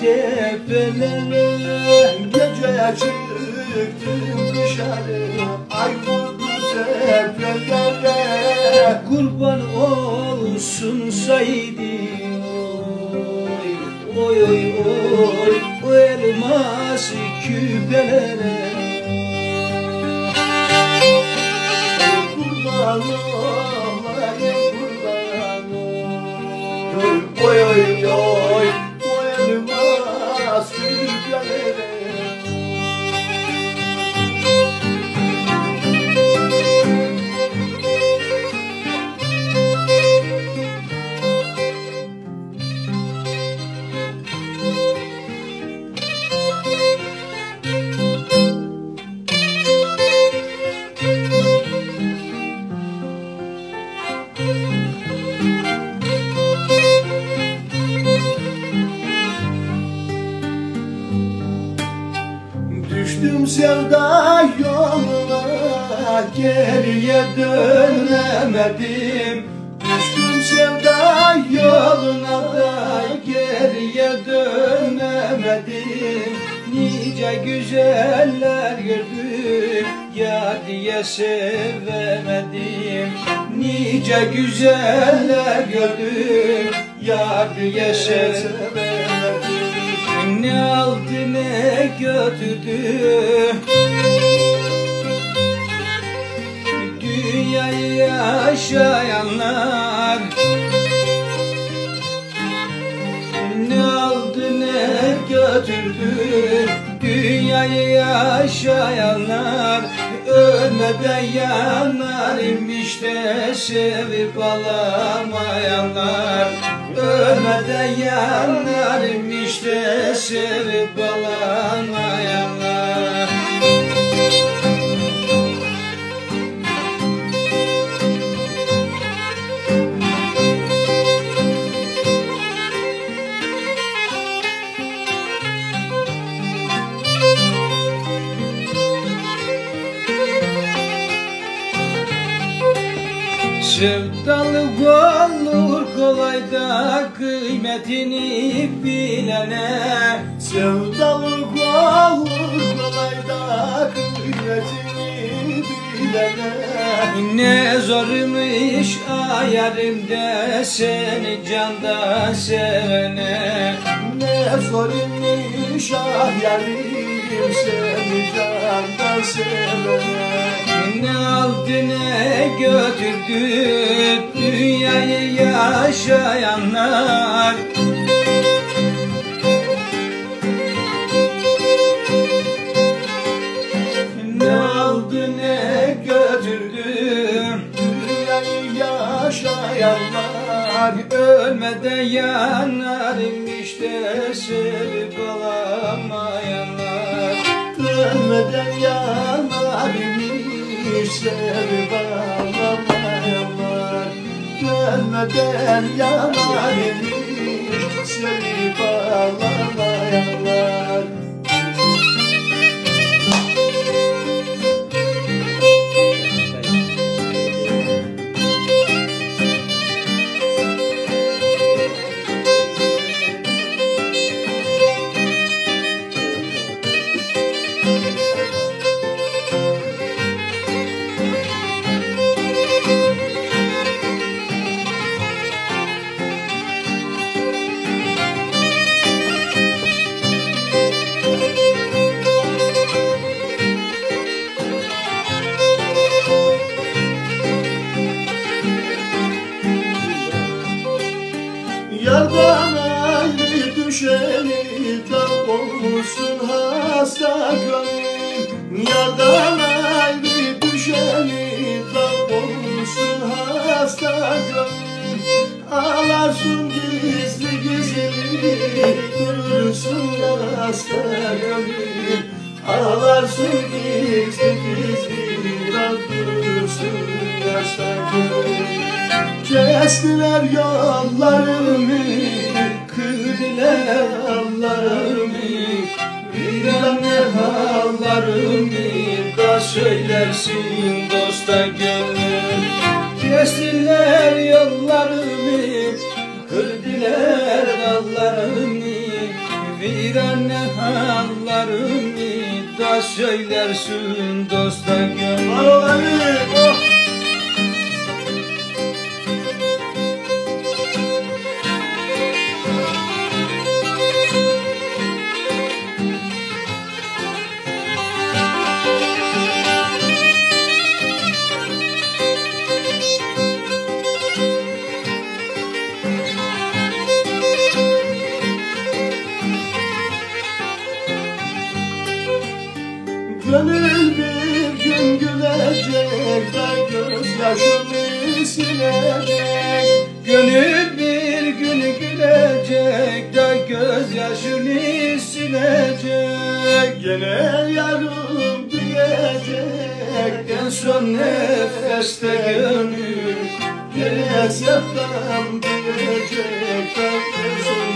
tepelere Geceye çıktım dışarı. Ay vurdu tepelere Kurban olsun saydı Oy oy oy O elmas küpelere sevda yoluna Geriye dönemedim. Düştüm sevda yoluna da Geriye dönemedim. Nice güzeller gördüm Ya diye sevemedim. Nice güzeller gördüm Ya diye sevemedim Ne aldı ne götürdü? Dünyayı yaşayanlar. Ne aldı ne götürdü? Dünyayı yaşayanlar. Ölmeden yanar imiş de sevip alamayanlar. Ölmeden yanar imiş de sevip Sevdalı olur kolay da kıymetini bilene. Sevdalık olur kolay da kıymetini bilene. Ne zormuş ayarım de seni canda sevene. Ne zor imiş ah yarim seni candan sevene. Ne aldı ne götürdü dünyayı yaşayanlar. Ne aldı ne götürdü Dünyayı yaşayanlar. Ölmeden yanarım işte sevip alamayanlar. Ölmeden yanar imiş sevip alamayanlar Ölmeden yanar imiş sevip olmuşsun hasta gönül Yardan ayrı düşeni tam olmuşsun hasta gönül Ağlarsın gizli gizli durursun hasta gönül Ağlarsın gizli gizli durursun hasta gönül Kestiler yollarımı, hallarımı Bir anne hallarımı da söylersin dosta gönlüm Kestiler yollarımı, kırdılar dallarımı Virane yollarımı da söylersin dosta gönül. Olayım. Silecek Gönül bir gün gülecek da gözyaşını silecek Gene yarım diyecek En son nefeste gönül Gene sevdam diyecek. En son